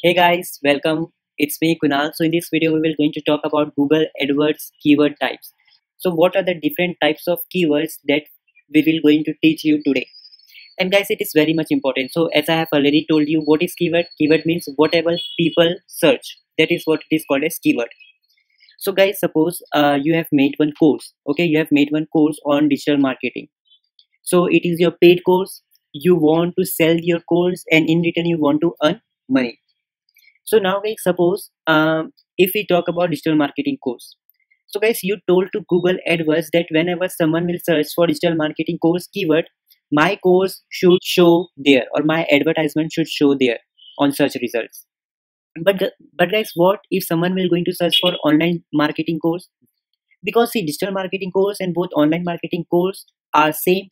Hey guys, welcome. It's me Kunal. So in this video we will going to talk about Google AdWords keyword types. So what are the different types of keywords that we will going to teach you today? And guys, it is very much important. So as I have already told you, what is keyword? Keyword means whatever people search. That is what it is called as keyword. So guys, suppose uh, you have made one course. Okay, you have made one course on digital marketing. So it is your paid course. You want to sell your course, and in return you want to earn money so now guys suppose um, if we talk about digital marketing course. So guys you told to google adwords that whenever someone will search for digital marketing course keyword my course should show there or my advertisement should show there on search results. But but guys what if someone will going to search for online marketing course? Because see digital marketing course and both online marketing course are same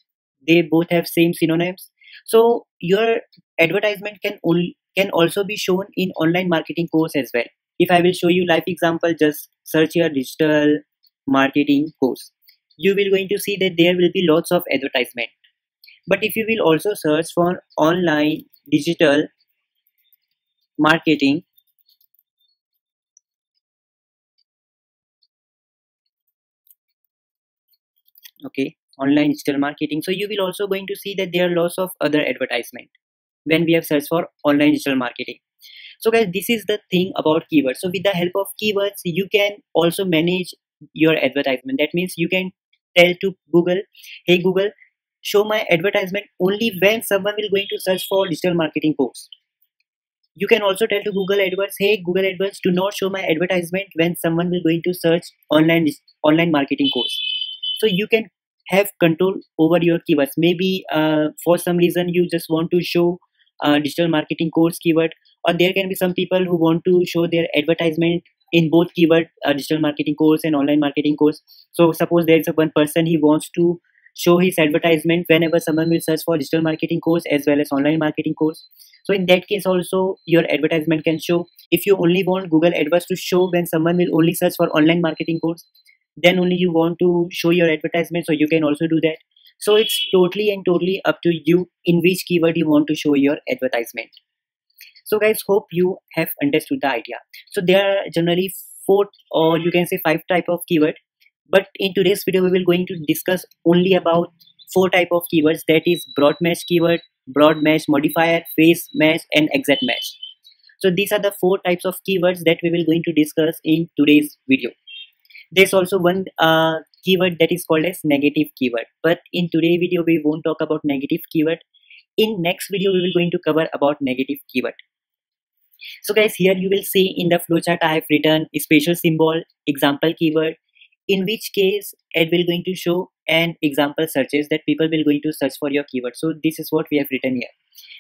they both have same synonyms. So your advertisement can only can also be shown in online marketing course as well. If I will show you live example, just search your digital marketing course. You will going to see that there will be lots of advertisement. But if you will also search for online digital marketing, okay, online digital marketing. So you will also going to see that there are lots of other advertisement when we have searched for online digital marketing. So guys this is the thing about keywords. So with the help of keywords you can also manage your advertisement. That means you can tell to google hey google show my advertisement only when someone will going to search for digital marketing course you can also tell to google adwords hey google adwords do not show my advertisement when someone will going to search online online marketing course. So you can have control over your keywords. Maybe uh, for some reason you just want to show uh, digital marketing course keyword or there can be some people who want to show their advertisement in both keyword uh, digital marketing course and online marketing course. So suppose there is a one person he wants to show his advertisement whenever someone will search for digital marketing course as well as online marketing course. So in that case also your advertisement can show. If you only want google adwords to show when someone will only search for online marketing course then only you want to show your advertisement so you can also do that so it's totally and totally up to you in which keyword you want to show your advertisement. So guys, hope you have understood the idea. So there are generally four or you can say five type of keyword. But in today's video, we will going to discuss only about four type of keywords that is broad match keyword, broad match modifier, phrase match and exact match. So these are the four types of keywords that we will going to discuss in today's video. There's also one uh, keyword that is called as negative keyword. But in today video we won't talk about negative keyword. In next video we will going to cover about negative keyword. So guys here you will see in the flowchart I have written special symbol example keyword in which case it will going to show an example searches that people will going to search for your keyword. So this is what we have written here.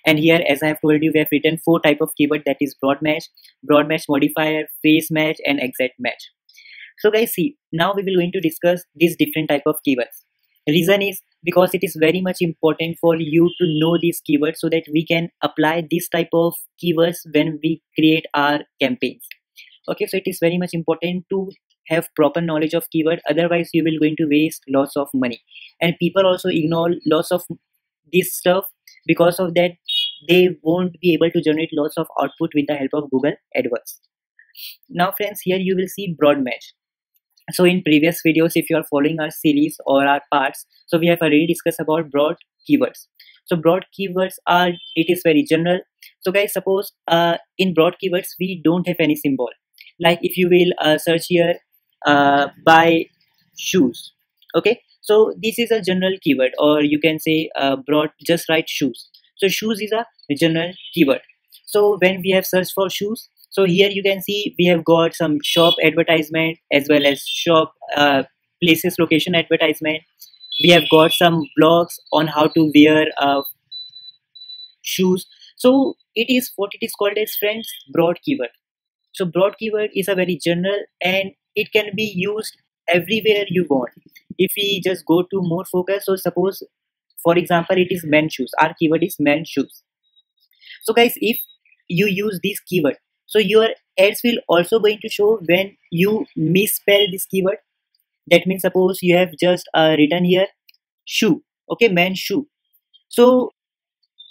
And here as I have told you we have written four type of keyword that is broad match broad match modifier phrase match and exact match so guys see, now we will going to discuss these different type of keywords. Reason is because it is very much important for you to know these keywords so that we can apply this type of keywords when we create our campaigns. Okay, so it is very much important to have proper knowledge of keyword otherwise you will going to waste lots of money and people also ignore lots of this stuff because of that they won't be able to generate lots of output with the help of google adwords now friends here you will see broad match so in previous videos if you are following our series or our parts so we have already discussed about broad keywords. So broad keywords are it is very general. So guys suppose uh, in broad keywords we don't have any symbol. Like if you will uh, search here uh, buy shoes okay? So this is a general keyword or you can say uh, broad just write shoes. So shoes is a general keyword. So when we have searched for shoes so here you can see we have got some shop advertisement as well as shop uh, places location advertisement. We have got some blogs on how to wear uh, shoes. So it is what it is called as friends broad keyword so broad keyword is a very general and it can be used everywhere you want. If we just go to more focus so suppose for example it is men shoes. Our keyword is men shoes. So guys if you use this keyword so your ads will also going to show when you misspell this keyword. That means suppose you have just uh, written here shoe. Okay man shoe. So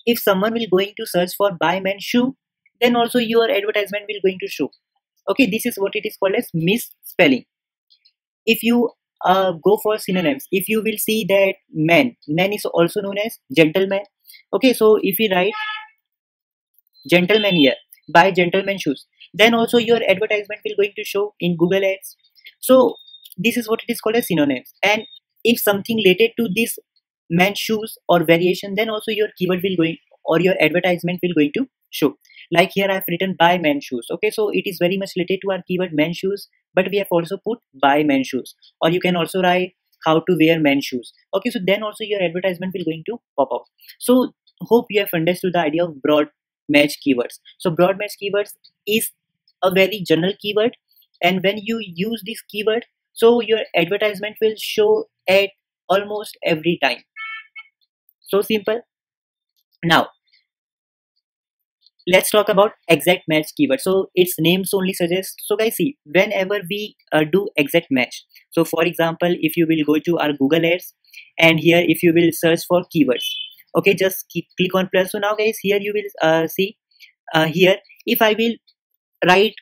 if someone will going to search for buy man shoe then also your advertisement will going to show. Okay this is what it is called as misspelling. If you uh, go for synonyms if you will see that man man is also known as gentleman. Okay so if you write gentleman here buy gentleman shoes. Then also your advertisement will going to show in google ads. So this is what it is called as synonyms. And if something related to this man shoes or variation then also your keyword will going or your advertisement will going to show. Like here i've written buy men shoes. Okay so it is very much related to our keyword men shoes but we have also put buy men shoes. Or you can also write how to wear men shoes. Okay so then also your advertisement will going to pop up. So hope you have understood the idea of broad match keywords. So broad match keywords is a very general keyword. And when you use this keyword so your advertisement will show at almost every time. So simple. Now let's talk about exact match keyword. So its names only suggest so guys see whenever we uh, do exact match. So for example if you will go to our google ads and here if you will search for keywords okay just keep, click on plus. So now guys here you will uh, see uh, here if i will write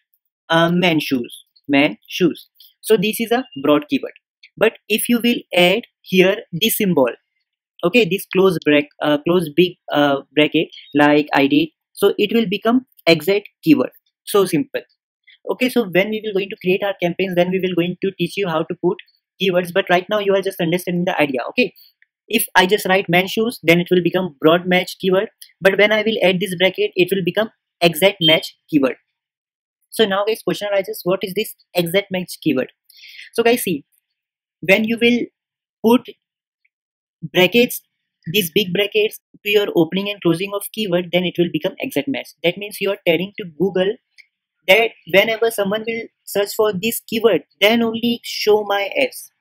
uh, man shoes man shoes. So this is a broad keyword. But if you will add here this symbol okay this close break uh, close big uh, bracket like i did so it will become exact keyword. So simple. Okay so when we will going to create our campaigns then we will going to teach you how to put keywords. But right now you are just understanding the idea okay if i just write man shoes then it will become broad match keyword. But when i will add this bracket it will become exact match keyword. So now guys question arises what is this exact match keyword? So guys see when you will put brackets these big brackets to your opening and closing of keyword then it will become exact match. That means you are telling to google that whenever someone will search for this keyword then only show my ads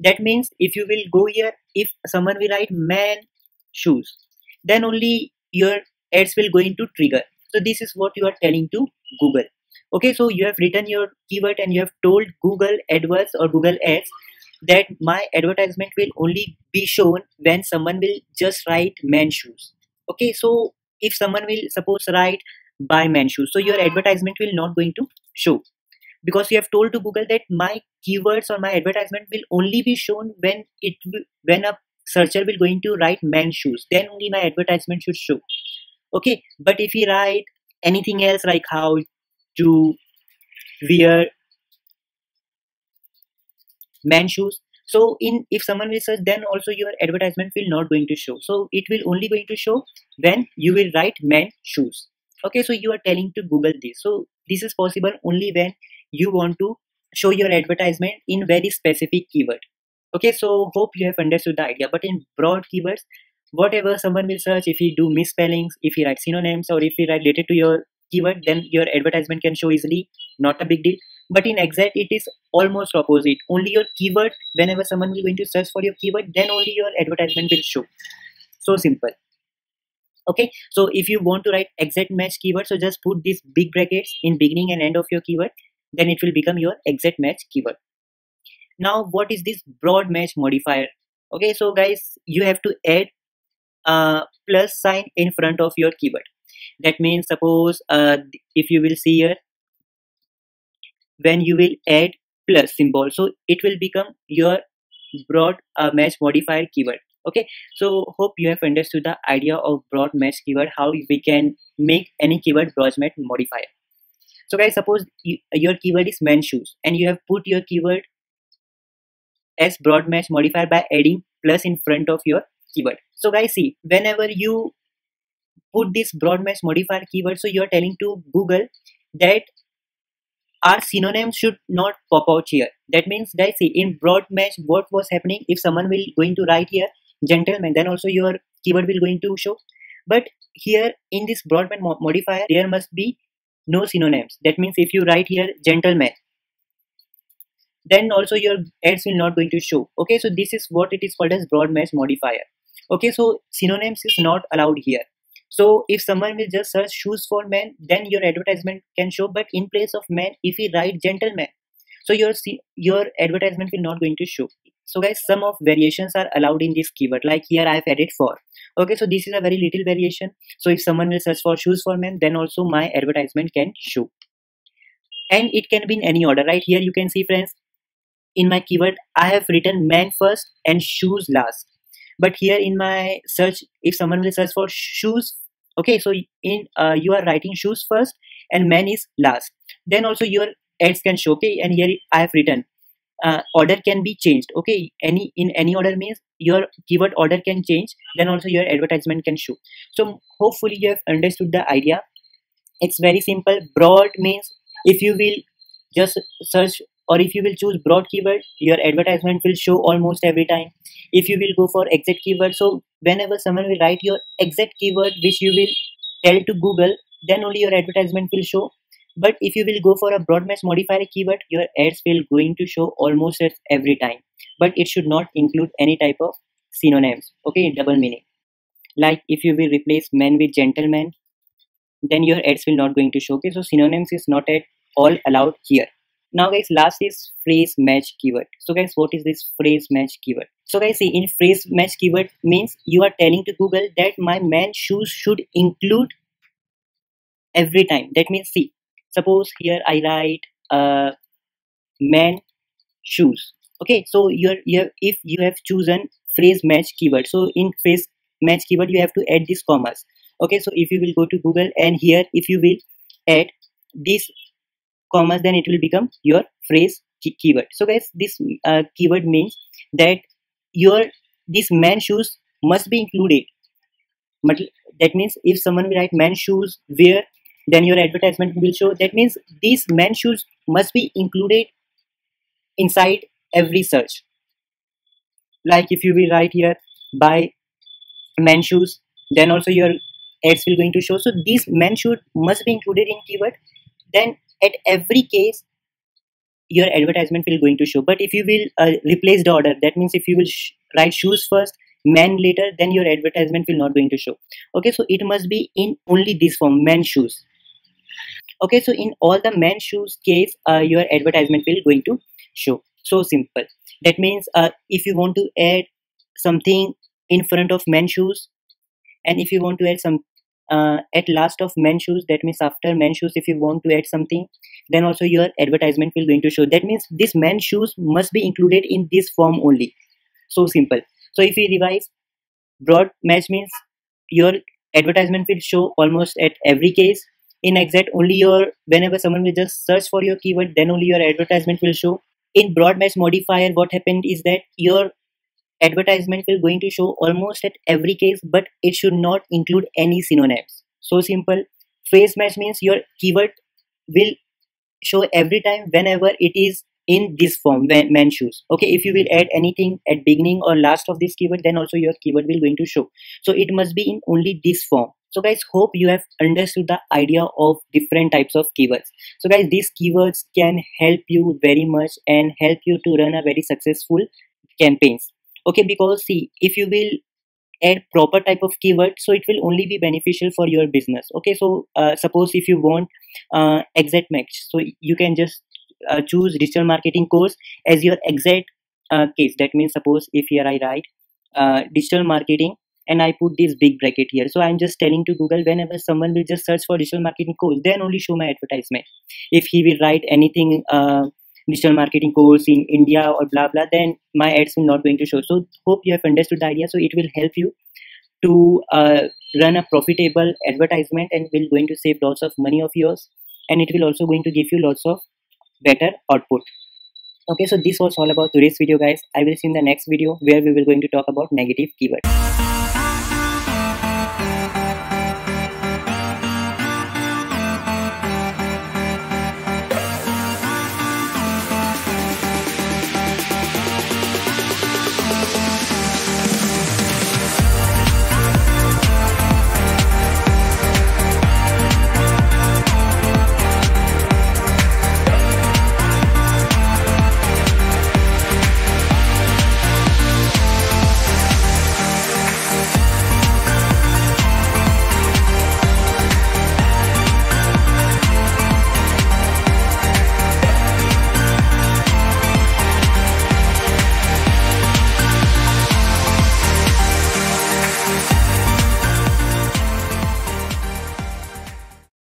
that means if you will go here if someone will write man shoes then only your ads will going to trigger. So this is what you are telling to google. Okay so you have written your keyword and you have told google adwords or google ads that my advertisement will only be shown when someone will just write man shoes. Okay so if someone will suppose write buy man shoes so your advertisement will not going to show because you have told to google that my keywords or my advertisement will only be shown when it when a searcher will going to write man shoes. Then only my advertisement should show. Okay but if you write anything else like how to wear man shoes so in if someone will search then also your advertisement will not going to show. So it will only going to show when you will write men shoes. Okay so you are telling to google this. So this is possible only when you want to show your advertisement in very specific keyword. Okay so hope you have understood the idea. But in broad keywords whatever someone will search if you do misspellings if you write synonyms or if you write related to your keyword then your advertisement can show easily not a big deal. But in exact it is almost opposite. Only your keyword whenever someone is going to search for your keyword then only your advertisement will show. So simple. Okay so if you want to write exact match keyword so just put these big brackets in beginning and end of your keyword then it will become your exact match keyword. Now what is this broad match modifier? Okay so guys you have to add a plus sign in front of your keyword. That means suppose uh, if you will see here when you will add plus symbol so it will become your broad uh, match modifier keyword. Okay so hope you have understood the idea of broad match keyword how we can make any keyword broad match modifier so guys suppose you, your keyword is men shoes and you have put your keyword as broad match modifier by adding plus in front of your keyword. So guys see whenever you put this broad match modifier keyword so you're telling to google that our synonyms should not pop out here. That means guys see in broad match what was happening? If someone will going to write here gentleman then also your keyword will going to show. But here in this broad match mo modifier there must be no synonyms that means if you write here gentleman then also your ads will not going to show okay so this is what it is called as broad match modifier okay so synonyms is not allowed here so if someone will just search shoes for men, then your advertisement can show. But in place of men, if we write gentleman, so your your advertisement will not going to show. So guys, some of variations are allowed in this keyword. Like here, I've added for. Okay so this is a very little variation. So if someone will search for shoes for men then also my advertisement can show. And it can be in any order. Right here you can see friends in my keyword i have written men first and shoes last. But here in my search if someone will search for shoes okay so in uh, you are writing shoes first and men is last. Then also your ads can show okay and here i have written uh, order can be changed. Okay any in any order means your keyword order can change then also your advertisement can show. So hopefully you have understood the idea. It's very simple. Broad means if you will just search or if you will choose broad keyword your advertisement will show almost every time. If you will go for exact keyword so whenever someone will write your exact keyword which you will tell to google then only your advertisement will show but if you will go for a broad match modifier keyword your ads will going to show almost every time. But it should not include any type of synonyms okay double meaning. Like if you will replace men with gentleman then your ads will not going to show okay? So synonyms is not at all allowed here. Now guys last is phrase match keyword. So guys what is this phrase match keyword? So guys see in phrase match keyword means you are telling to google that my man shoes should include every time. That means see suppose here i write uh, man shoes. Okay so you're you have, if you have chosen phrase match keyword so in phrase match keyword you have to add this commas. Okay so if you will go to google and here if you will add this commas then it will become your phrase key keyword. So guys this uh, keyword means that your this man shoes must be included. But that means if someone will write man shoes where then your advertisement will show. That means these men shoes must be included inside every search. Like if you will write here buy men shoes then also your ads will going to show. So these men shoes must be included in keyword. Then at every case your advertisement will going to show. But if you will uh, replace the order that means if you will sh write shoes first men later then your advertisement will not going to show. Okay so it must be in only this form men shoes okay so in all the men shoes case uh, your advertisement will going to show. So simple. That means uh, if you want to add something in front of men shoes and if you want to add some uh, at last of men shoes that means after men shoes if you want to add something then also your advertisement will going to show. That means this men shoes must be included in this form only. So simple. So if we revise broad match means your advertisement will show almost at every case in exact only your whenever someone will just search for your keyword then only your advertisement will show. In broad match modifier what happened is that your advertisement will going to show almost at every case but it should not include any synonyms. So simple. Phrase match means your keyword will show every time whenever it is in this form when man shoes. Okay if you will add anything at beginning or last of this keyword then also your keyword will going to show. So it must be in only this form so guys hope you have understood the idea of different types of keywords. So guys these keywords can help you very much and help you to run a very successful campaigns. Okay because see if you will add proper type of keyword so it will only be beneficial for your business. Okay so uh, suppose if you want uh, exact match so you can just uh, choose digital marketing course as your exact uh, case. That means suppose if here i write uh, digital marketing and I put this big bracket here. So I'm just telling to Google whenever someone will just search for digital marketing course, then only show my advertisement. If he will write anything uh, digital marketing course in India or blah blah, then my ads will not going to show. So hope you have understood the idea. So it will help you to uh, run a profitable advertisement and will going to save lots of money of yours, and it will also going to give you lots of better output okay so this was all about today's video guys i will see in the next video where we will going to talk about negative keywords